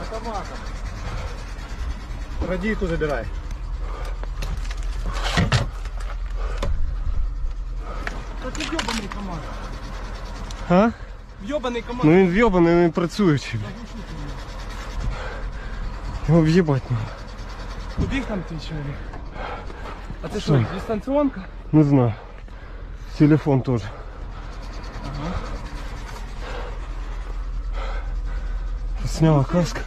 Автоматом. Радійку забирай. Та ти йобаний команд. А? Йобаний команд. Ну він в'єбаний, він працюючий. блядь. Його в'єбать надо. Побіг там твій чоловік. А це Що? що, дистанціонка? Не знаю. Телефон тоже. Сняла каск.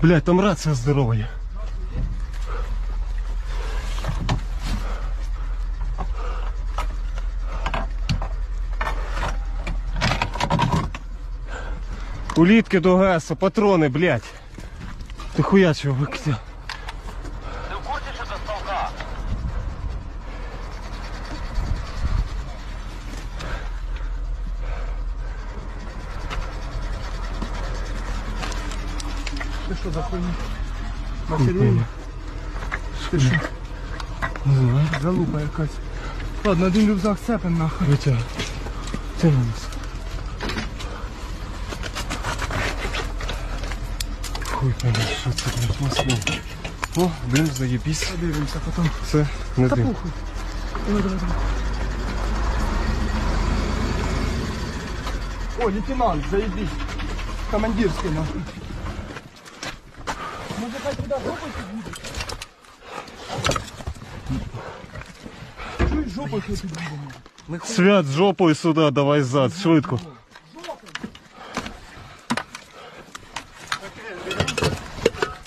Блять, там рация здоровая. Улитки до газа, патроны, блять. Ты хуя чего выкатил? Ти що за хуйня? Хуй Матеріальна? пойми. Не знаю. Залупа якась. Ладно, один рюкзак цепен нахуй. Витягуй. Ти на нас. Хуй пойми, що це, блядь, масло. О, дим, заєбісь. Подивимося потім. Це не Та дим. похуй. Давай, давай, давай. О, лейтенант, заебись. Командирский нахуй. Може хай туди жопою під'їде? Чуй, жопою хай під'їде. Свят жопою сюди, давай зад, швидко.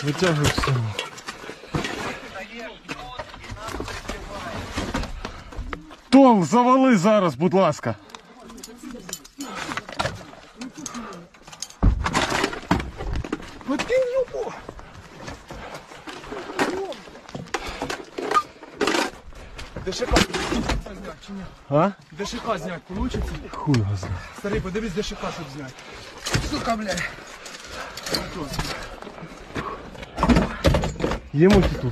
Витягуй все. Тол, завали зараз, будь ласка. Подкинь жопу! ДШК? А? ДШК зняти получится? Хуй його знає. Старий, подивись ДШК, щоб зняти. Сука, блядь. Є мультитул?